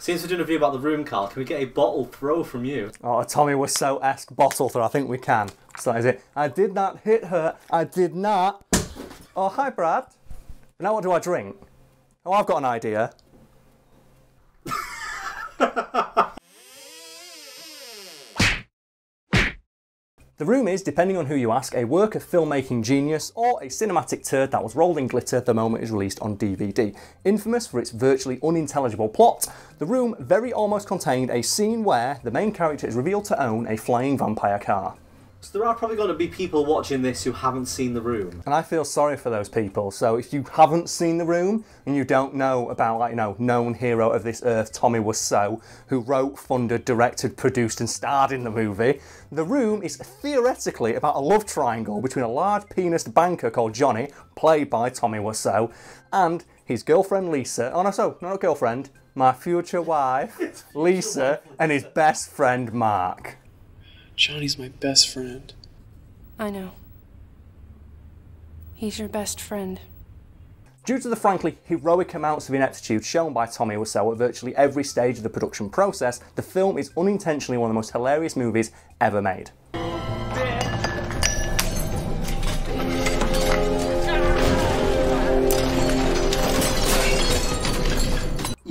Since we're doing a review about the room, Karl, can we get a bottle throw from you? Oh, Tommy Wiseau-esque bottle throw. I think we can. So that is it. I did not hit her. I did not. Oh, hi, Brad. Now what do I drink? Oh, I've got an idea. The Room is, depending on who you ask, a work of filmmaking genius or a cinematic turd that was rolled in glitter the moment it was released on DVD. Infamous for its virtually unintelligible plot, The Room very almost contained a scene where the main character is revealed to own a flying vampire car. So there are probably going to be people watching this who haven't seen the room. And I feel sorry for those people. So if you haven't seen The Room and you don't know about, like, you know, known hero of this earth, Tommy Wiseau, who wrote, funded, directed, produced, and starred in the movie, The Room is theoretically about a love triangle between a large penised banker called Johnny, played by Tommy Wiseau, and his girlfriend Lisa. Oh no, so not a girlfriend, my future wife, Lisa, and his best friend Mark. Johnny's my best friend. I know. He's your best friend. Due to the frankly heroic amounts of ineptitude shown by Tommy Wiseau at virtually every stage of the production process, the film is unintentionally one of the most hilarious movies ever made.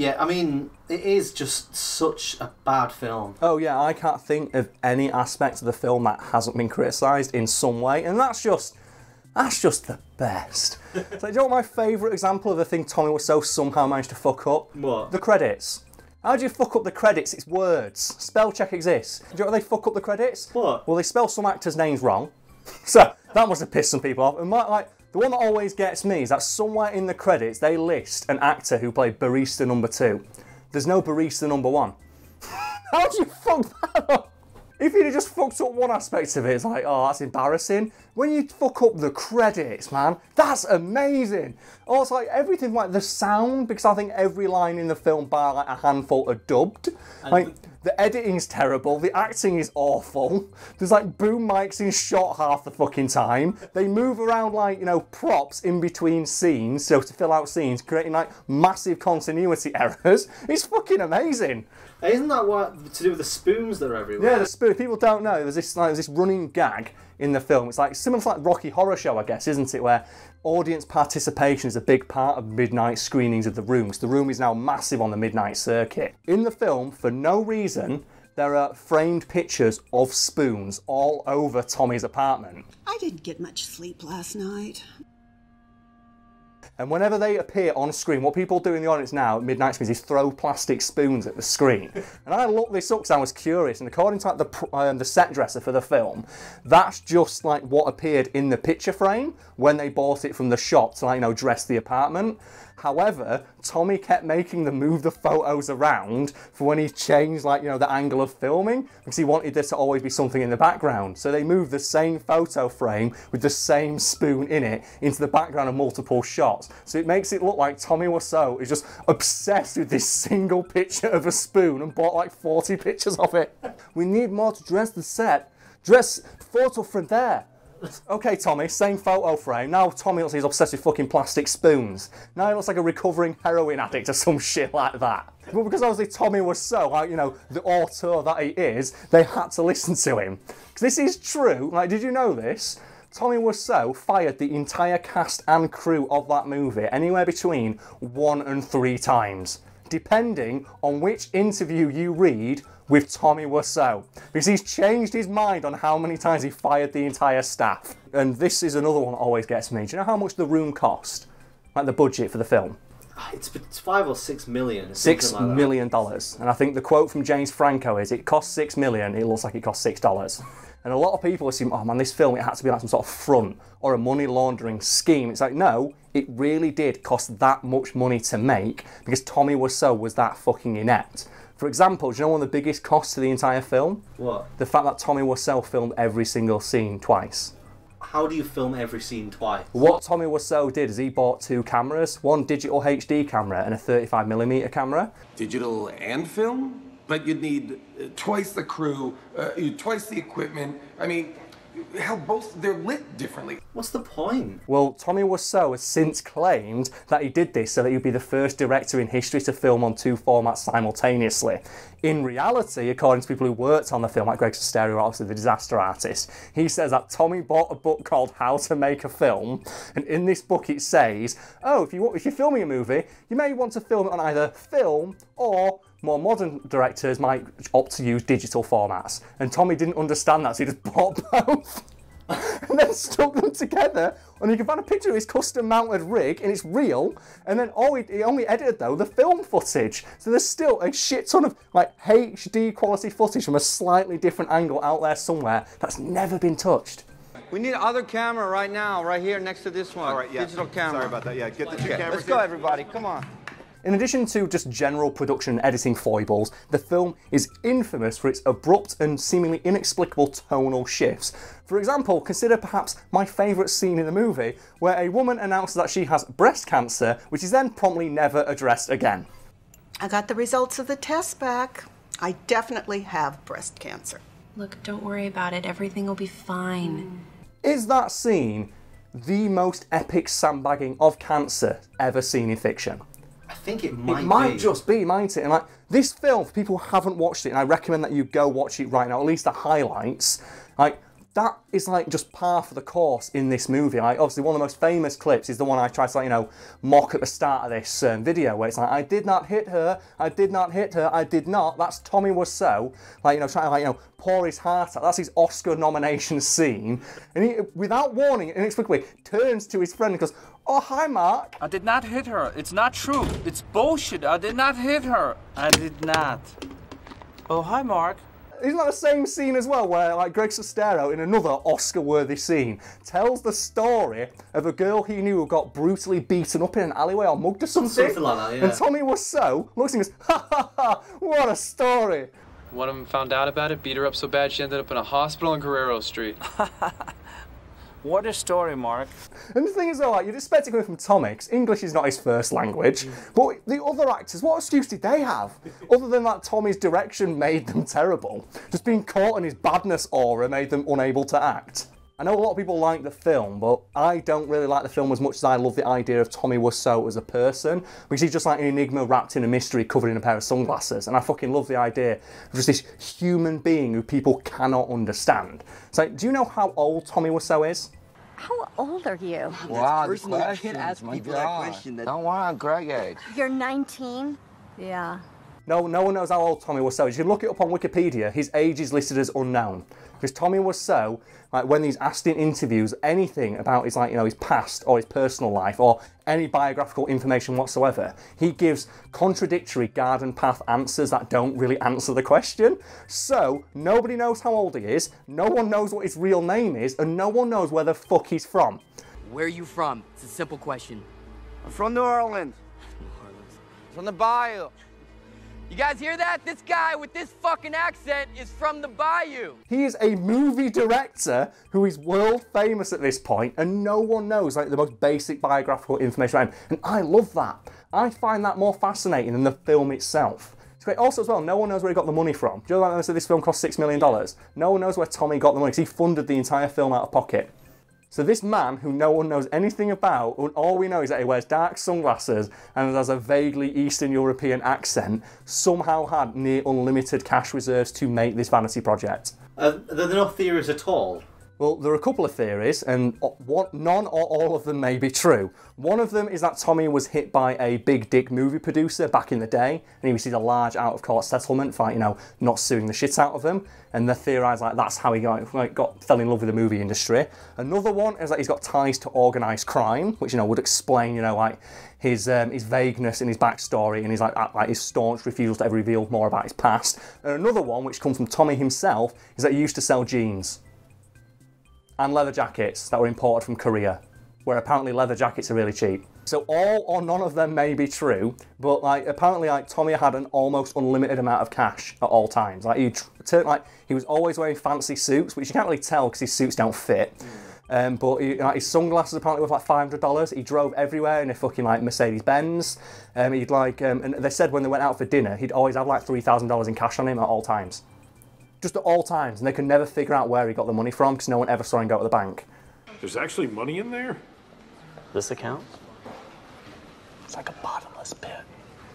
Yeah, I mean, it is just such a bad film. Oh yeah, I can't think of any aspect of the film that hasn't been criticised in some way, and that's just that's just the best. so, do you know what my favourite example of the thing Tommy Wiseau somehow managed to fuck up? What? The credits. How do you fuck up the credits? It's words. Spell check exists. Do you know how they fuck up the credits? What? Well, they spell some actors' names wrong. So that must have pissed some people off. And my, like the one that always gets me is that somewhere in the credits they list an actor who played barista number two. There's no barista number one. How do you fuck that up? If you'd have just fucked up one aspect of it, it's like, oh, that's embarrassing. When you fuck up the credits, man, that's amazing. Oh, it's like everything, like the sound, because I think every line in the film, bar like a handful, are dubbed. Like the editing's terrible, the acting is awful. There's like boom mics in shot half the fucking time. They move around like, you know, props in between scenes, so to fill out scenes, creating like massive continuity errors. It's fucking amazing. Isn't that what to do with the spoons that are everywhere? Yeah, the spoon. People don't know. There's this like there's this running gag in the film. It's like similar to like Rocky Horror Show, I guess, isn't it? Where audience participation is a big part of midnight screenings of the rooms. The room is now massive on the midnight circuit. In the film, for no reason, there are framed pictures of spoons all over Tommy's apartment. I didn't get much sleep last night. And whenever they appear on screen, what people do in the audience now midnight screens is throw plastic spoons at the screen. and I looked this up because I was curious, and according to like, the, um, the set dresser for the film, that's just like what appeared in the picture frame when they bought it from the shop to like you know dress the apartment. However, Tommy kept making them move the photos around for when he changed, like, you know, the angle of filming because he wanted there to always be something in the background. So they moved the same photo frame with the same spoon in it into the background of multiple shots. So it makes it look like Tommy Wiseau is just obsessed with this single picture of a spoon and bought like 40 pictures of it. We need more to dress the set. Dress photo from there. Okay, Tommy, same photo frame. Now Tommy looks like he's obsessed with fucking plastic spoons. Now he looks like a recovering heroin addict or some shit like that. But because obviously Tommy was so, like, you know, the auteur that he is, they had to listen to him. Because this is true. Like, did you know this? Tommy Wiseau fired the entire cast and crew of that movie anywhere between one and three times, depending on which interview you read with Tommy Wiseau because he's changed his mind on how many times he fired the entire staff. And this is another one that always gets me. Do you know how much the room cost? Like the budget for the film? Ah, it's, it's five or six million. Six like million dollars. And I think the quote from James Franco is it cost six million, it looks like it cost six dollars. And a lot of people assume, oh man, this film, it had to be like some sort of front or a money laundering scheme. It's like, no, it really did cost that much money to make because Tommy Wiseau was that fucking inept. For example, do you know one of the biggest costs to the entire film? What? The fact that Tommy Wiseau filmed every single scene twice. How do you film every scene twice? What Tommy Wiseau did is he bought two cameras, one digital HD camera and a 35mm camera. Digital and film? But you'd need uh, twice the crew, uh, twice the equipment. I mean, Hell, both they're lit differently. What's the point? Well, Tommy Wiseau has since claimed that he did this so that he'd be the first director in history to film on two formats simultaneously. In reality, according to people who worked on the film, like Greg Sestero, obviously the disaster artist, he says that Tommy bought a book called How to Make a Film, and in this book it says, oh, if, you, if you're filming a movie, you may want to film it on either film or more modern directors might opt to use digital formats. And Tommy didn't understand that, so he just bought both. and then stuck them together. And you can find a picture of his custom mounted rig, and it's real. And then all he, he only edited though the film footage. So there's still a shit ton of like HD quality footage from a slightly different angle out there somewhere that's never been touched. We need other camera right now, right here next to this one. All right, yeah. Digital camera. Sorry about that. Yeah, get the two Okay, cameras. let's go, in. everybody. Come on. In addition to just general production and editing foibles, the film is infamous for its abrupt and seemingly inexplicable tonal shifts. For example, consider perhaps my favourite scene in the movie, where a woman announces that she has breast cancer, which is then promptly never addressed again. I got the results of the test back. I definitely have breast cancer. Look, don't worry about it. Everything will be fine. Is that scene the most epic sandbagging of cancer ever seen in fiction? I think it might it might be. just be, might it? And like this film, people haven't watched it, and I recommend that you go watch it right now, at least the highlights. Like that is like just par for the course in this movie. Like obviously one of the most famous clips is the one I tried to like, you know mock at the start of this um, video, where it's like I did not hit her, I did not hit her, I did not. That's Tommy Wiseau, like you know trying to like you know pour his heart out. That's his Oscar nomination scene, and he, without warning, inexplicably turns to his friend and goes, "Oh hi, Mark." I did not hit her. It's not true. It's bullshit. I did not hit her. I did not. Oh, hi, Mark. Isn't that the same scene as well, where like Greg Sestero, in another Oscar-worthy scene, tells the story of a girl he knew who got brutally beaten up in an alleyway or mugged or something? Something like that, yeah. And Tommy Wiseau looks and goes, "Ha ha ha! What a story!" One of them found out about it, beat her up so bad she ended up in a hospital on Guerrero Street. What a story, Mark. And the thing is, though, like, you'd expect it coming from Tommy, 'cause English is not his first language. Mm. But the other actors, what excuse did they have? Other than that Tommy's direction made them terrible. Just being caught in his badness aura made them unable to act. I know a lot of people like the film, but I don't really like the film as much as I love the idea of Tommy Wiseau as a person, because he's just like an enigma wrapped in a mystery covered in a pair of sunglasses, and I fucking love the idea of just this human being who people cannot understand. So, do you know how old Tommy Wiseau is? How old are you? Wow, the personal. You can't ask my people that question that- Don't want Greg age. You're 19? Yeah. No, no one knows how old Tommy Wiseau is. If you look it up on Wikipedia. His age is listed as unknown. Because Tommy Wiseau, like when he's asked in interviews anything about his like you know his past or his personal life or any biographical information whatsoever, he gives contradictory garden path answers that don't really answer the question. So nobody knows how old he is. No one knows what his real name is, and no one knows where the fuck he's from. Where are you from? It's a simple question. I'm from New Orleans. From the bayou. You guys hear that? This guy with this fucking accent is from the bayou. He is a movie director who is world famous at this point, and no one knows like the most basic biographical information about him. And I love that. I find that more fascinating than the film itself. It's great. Also, as well, no one knows where he got the money from. Know like said this film cost six million dollars? No one knows where Tommy got the money because he funded the entire film out of pocket. So this man, who no one knows anything about, and all we know is that he wears dark sunglasses and has a vaguely Eastern European accent, somehow had near unlimited cash reserves to make this vanity project. Uh, are there no theories at all? Well, there are a couple of theories, and one, none or all of them may be true. One of them is that Tommy was hit by a big dick movie producer back in the day, and he received a large out of court settlement for, you know, not suing the shit out of him. And they theorise like that's how he got, like, got fell in love with the movie industry. Another one is that he's got ties to organised crime, which you know would explain, you know, like his um, his vagueness in his backstory and his like, like his staunch refusal to ever reveal more about his past. And another one, which comes from Tommy himself, is that he used to sell jeans and leather jackets that were imported from Korea, where apparently leather jackets are really cheap. So all or none of them may be true, but like apparently like Tommy had an almost unlimited amount of cash at all times. Like he like he was always wearing fancy suits, which you can't really tell because his suits don't fit. Um, but he, like, his sunglasses apparently worth like five hundred dollars. He drove everywhere in a fucking like Mercedes Benz. Um, he'd like, um, and they said when they went out for dinner, he'd always have like three thousand dollars in cash on him at all times. Just at all times, and they can never figure out where he got the money from because no one ever saw him go to the bank. There's actually money in there? This account? It's like a bottomless pit.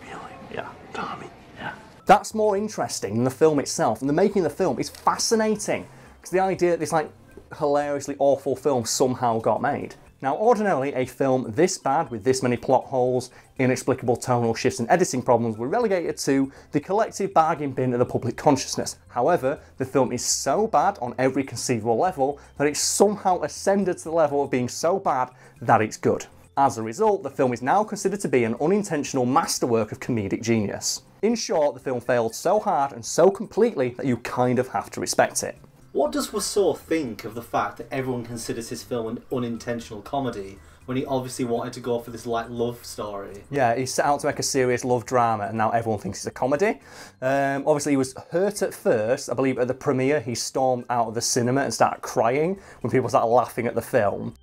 Really? Yeah. Tommy. Yeah. That's more interesting than the film itself, and the making of the film is fascinating because the idea that this like hilariously awful film somehow got made. Now, ordinarily, a film this bad with this many plot holes, inexplicable tonal shifts, and editing problems were relegated to the collective bargain bin of the public consciousness. However, the film is so bad on every conceivable level that it's somehow ascended to the level of being so bad that it's good. As a result, the film is now considered to be an unintentional masterwork of comedic genius. In short, the film failed so hard and so completely that you kind of have to respect it. What does Wiseau think of the fact that everyone considers his film an unintentional comedy when he obviously wanted to go for this like love story? Yeah, he set out to make a serious love drama, and now everyone thinks it's a comedy. Um, obviously, he was hurt at first. I believe at the premiere, he stormed out of the cinema and started crying when people started laughing at the film.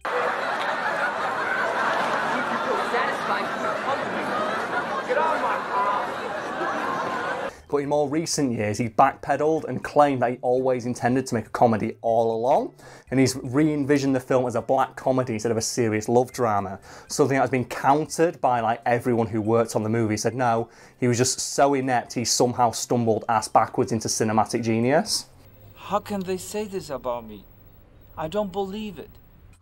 But in more recent years, he backpedaled and claimed that he always intended to make a comedy all along, and he's re envisioned the film as a black comedy instead of a serious love drama. Something that has been countered by like everyone who worked on the movie. Said no, he was just so inept he somehow stumbled ass backwards into cinematic genius. How can they say this about me? I don't believe it.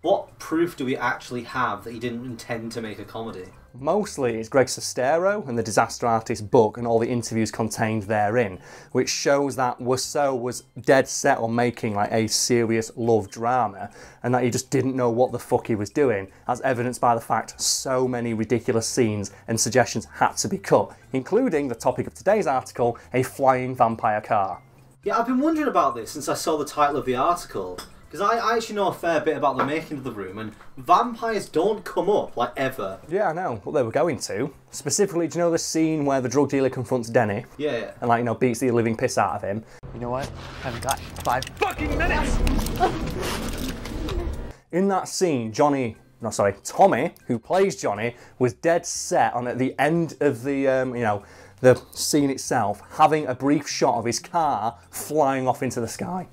What proof do we actually have that he didn't intend to make a comedy? Mostly it's Greg Sestero and the Disaster Artist book and all the interviews contained therein, which shows that Wiseau was dead set on making like a serious love drama and that he just didn't know what the fuck he was doing, as evidenced by the fact so many ridiculous scenes and suggestions had to be cut, including the topic of today's article, a flying vampire car. Yeah, I've been wondering about this since I saw the title of the article. Because I, I actually know a fair bit about the making of the room, and vampires don't come up like ever. Yeah, I know what they were going to. Specifically, do you know the scene where the drug dealer confronts Denny? Yeah, yeah. And like, you know, beats the living piss out of him. You know what? I've got five fucking minutes! In that scene, Johnny, no, sorry, Tommy, who plays Johnny, was dead set on at the end of the, um, you know, the scene itself, having a brief shot of his car flying off into the sky.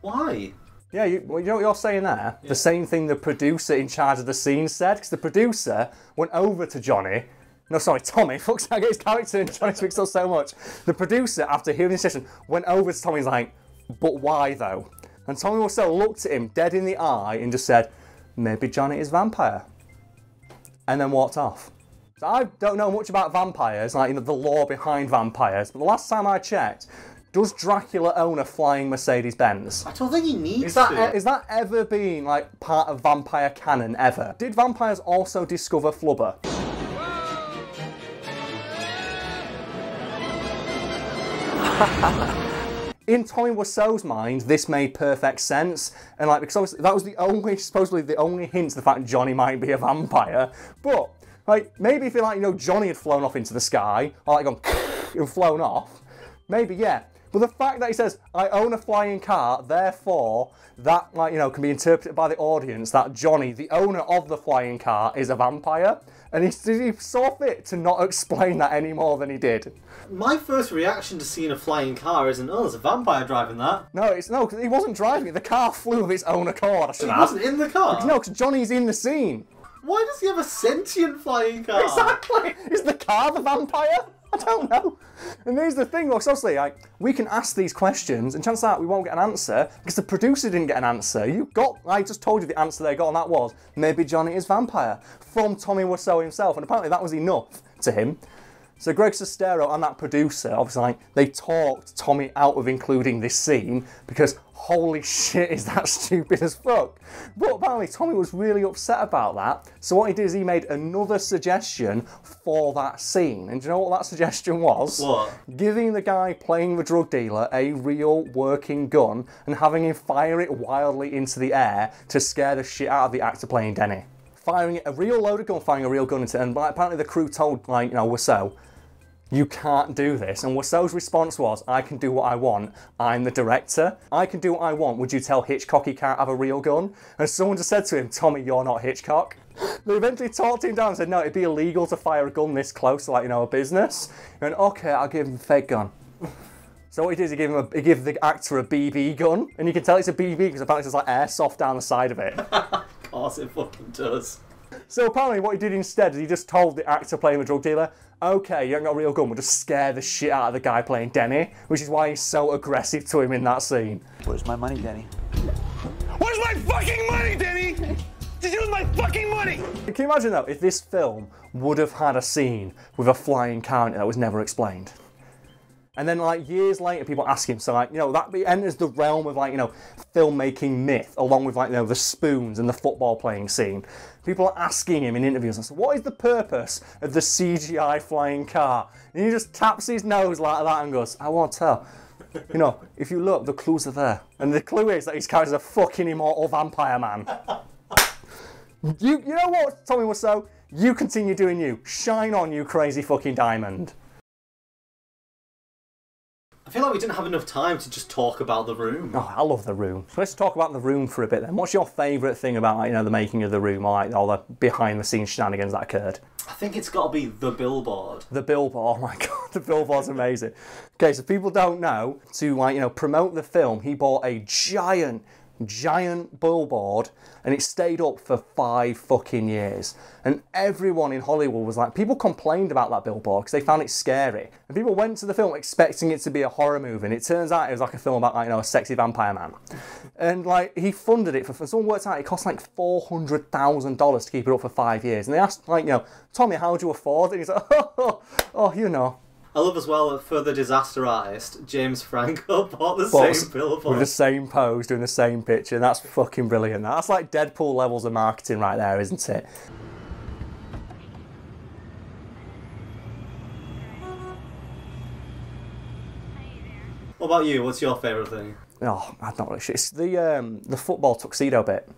Why? Yeah, you, well, you know what you're saying there? The same thing the producer in charge of the scene said, because the producer went over to Johnny. No, sorry, Tommy. Fuck's I get his character and Johnny speaks up so much. The producer, after hearing the session, went over to Tommy's like, but why though? And Tommy also looked at him dead in the eye and just said, maybe Johnny is vampire. And then walked off. So I don't know much about vampires, like you know, the lore behind vampires, but the last time I checked, does Dracula own a flying Mercedes Benz? I don't think he needs Is that, to. is that ever been like part of vampire canon ever? Did vampires also discover flubber? In Tommy Wiseau's mind, this made perfect sense, and like because obviously that was the only, supposedly the only hint to the fact Johnny might be a vampire. But like maybe if you like you know Johnny had flown off into the sky or like gone and flown off, maybe yeah. But the fact that he says, I own a flying car, therefore, that, like, you know, can be interpreted by the audience that Johnny, the owner of the flying car, is a vampire. And he, he saw fit to not explain that any more than he did. My first reaction to seeing a flying car isn't, oh, there's a vampire driving that. No, it's no, 'cause he wasn't driving it. The car flew of its own accord. I should He add. wasn't in the car. No, because Johnny's in the scene. Why does he have a sentient flying car? Exactly. Is the car the vampire? I don't know. And here's the thing, though, obviously, like, we can ask these questions, and chances are we won't get an answer because the producer didn't get an answer. You got, I just told you the answer they got, and that was maybe Johnny is vampire from Tommy Wiseau himself, and apparently that was enough to him. So Greg Sestero and that producer, obviously, like, they talked Tommy out of including this scene because holy shit, is that stupid as fuck. But apparently Tommy was really upset about that. So what he did is he made another suggestion for that scene. And do you know what that suggestion was? What? Giving the guy playing the drug dealer a real working gun and having him fire it wildly into the air to scare the shit out of the actor playing Denny firing a real loaded gun, firing a real gun into it. And apparently the crew told, like, you know, Wiseau, you can't do this. And Wiseau's response was, I can do what I want. I'm the director. I can do what I want. Would you tell Hitchcock he can't have a real gun? And someone just said to him, Tommy, you're not Hitchcock. They eventually talked him down and said, no, it'd be illegal to fire a gun this close to, like, you know, a business. And okay, I'll give him a fake gun. So what he did is he gave him a, he gave the actor a BB gun, and you can tell it's a BB because apparently there's like airsoft down the side of it. Of course it fucking does. So apparently, what he did instead is he just told the actor playing the drug dealer, "Okay, you haven't got a real gun. We'll just scare the shit out of the guy playing Denny," which is why he's so aggressive to him in that scene. Where's my money, Denny? Where's my fucking money, Denny? Did you lose my fucking money? Can you imagine though if this film would have had a scene with a flying counter that was never explained? And then, like years later, people ask him, so like you know that enters the realm of like you know filmmaking myth, along with like you know the spoons and the football playing scene. People are asking him in interviews, so what is the purpose of the CGI flying car? And he just taps his nose like that and goes, I won't tell. You know, if you look, the clues are there, and the clue is that his character's a fucking immortal vampire man. You, you know what, Tommy Wiseau? You continue doing you. Shine on, you crazy fucking diamond. I feel like we didn't have enough time to just talk about the room. Oh, I love the room. So let's talk about the room for a bit then. What's your favourite thing about you know the making of the room or like all the behind the scenes shenanigans that occurred? I think it's got to be the billboard. The billboard, oh my god, the billboard's amazing. Okay, so people don't know to like you know promote the film. He bought a giant, giant billboard, and it stayed up for five fucking years. And everyone in Hollywood was like, people complained about that billboard because they found it scary. And people went to the film expecting it to be a horror movie, and it turns out it was like a film about like you know a sexy vampire man. And like he funded it for, for someone worked out it cost like four hundred thousand dollars to keep it up for five years. And they asked like you know Tommy, how do you afford it? And he's like, oh, oh, you know. I love as well that for the disaster artist, James Franco bought the same billboard. with the same pose, doing the same picture. That's fucking brilliant. That's like Deadpool levels of marketing right there, isn't it? What about you? What's your favourite thing? Oh, I'm not really sure. It's the um, the football tuxedo bit.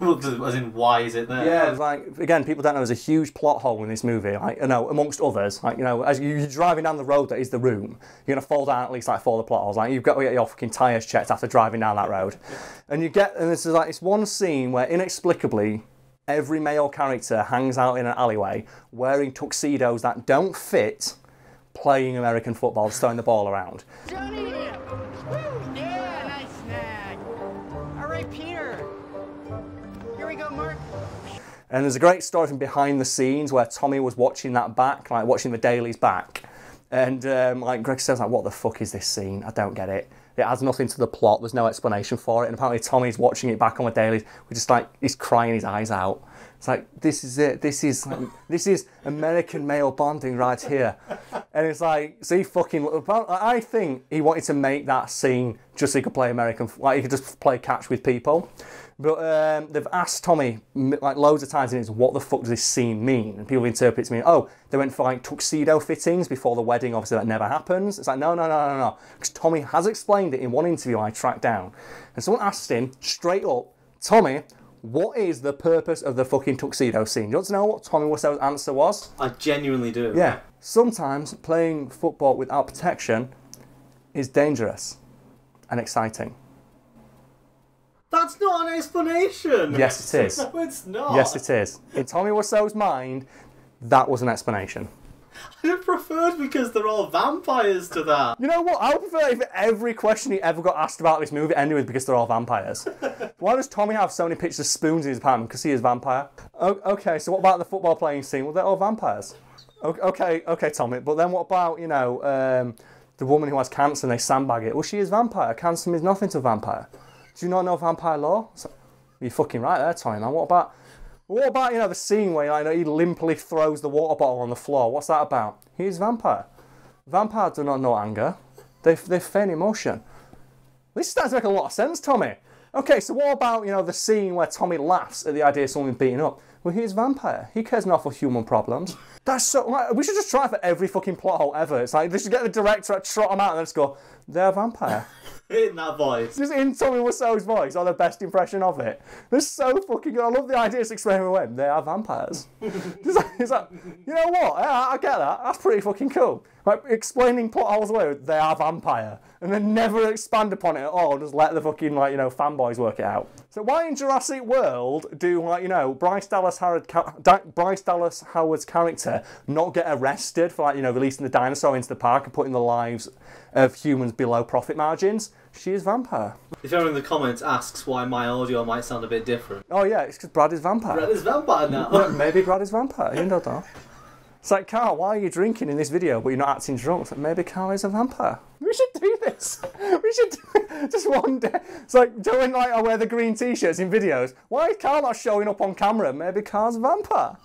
As in, why is it there? Yeah, like again, people don't know there's a huge plot hole in this movie. Like you know, amongst others, like you know, as you- you're driving down the road that is the room, you're gonna fall down at least like four of the plot holes. Like you've got to get your fucking tires checked after driving down that road, and you get and this is like this one scene where inexplicably. Every male character hangs out in an alleyway wearing tuxedos that don't fit, playing American football, just throwing the ball around. Johnny! Woo! Yeah, nice snag. All right, Peter. We go, Mark. And there's a great story from behind the scenes where Tommy was watching that back, like watching the dailies back. And um, like Greg says, like, what the fuck is this scene? I don't get it. It adds nothing to the plot. There's no explanation for it. And apparently Tommy's watching it back on the dailies. We're just like he's crying his eyes out. It's like this is it. This is like, this is American male bonding right here. And it's like, see, fucking. I think he wanted to make that scene just so he could play American, like he could just play catch with people. But um, they've asked Tommy like loads of times in it, what the fuck does this scene mean? And people interpret it to mean, oh, they went for like tuxedo fittings before the wedding. Obviously, that never happens. It's like, no, no, no, no, no. Because Tommy has explained it in one interview I tracked down. And someone asked him straight up, Tommy, what is the purpose of the fucking tuxedo scene? Do you want to know what Tommy Wiseau's answer was? I genuinely do. Yeah. Sometimes playing football without protection is dangerous and exciting. That's not an explanation. Yes, it is. no, it's not. Yes, it is. In Tommy Wiseau's mind, that was an explanation. I preferred because they're all vampires to that. You know what? I would prefer if every question he ever got asked about this movie ended with because they're all vampires. Why does Tommy have so many pictures of spoons in his apartment? Because he is a vampire. O- okay, so what about the football playing scene? Well, they're all vampires. O- Okay, okay, Tommy. But then what about, you know, um, the woman who has cancer and they sandbag it? Well, she is vampire. Cancer means nothing to a vampire. Do you not know vampire law? So, you're fucking right there, Tommy, man. What about... What about you know the scene where you know, he limply throws the water bottle on the floor? What's that about? He's vampire. Vampires do not know anger. They they feign emotion. This starts to make a lot of sense, Tommy. Okay, so what about you know the scene where Tommy laughs at the idea of someone beaten up? Well, he's vampire. He cares not for human problems. That's so. Like, we should just try for every fucking plot hole ever. It's like they should get the director to trot them out and just go, they're a vampire. In that voice. Just in Tommy Wiseau's voice, or the best impression of it. They're so fucking good. I love the idea of explaining away. They are vampires. it's, like, it's like, you know what? Yeah, I get that. That's pretty fucking cool. Like explaining plot holes away, with they are vampire, and then never expand upon it at all. Just let the fucking like you know fanboys work it out. So why in Jurassic World do like you know Bryce Dallas Howard, Bryce Dallas Howard's character not get arrested for like you know releasing the dinosaur into the park and putting the lives of humans below profit margins? She is vampire. If anyone in the comments asks why my audio might sound a bit different, Oh yeah, it's because Brad is vampire. Brad is vampire now. Maybe Brad is vampire. You don't know. It's like, Karl, why are you drinking in this video but you're not acting drunk? Like, maybe Karl is a vampire. We should do this. We should do just one day. It's like doing like I wear the green t-shirts in videos. Why is Karl not showing up on camera? Maybe Karl's a vampire.